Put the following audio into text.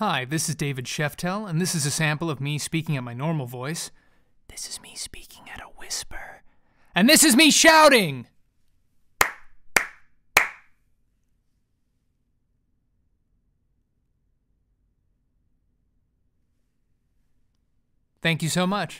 Hi, this is David Sheftell, and this is a sample of me speaking at my normal voice. This is me speaking at a whisper. And this is me shouting! Thank you so much.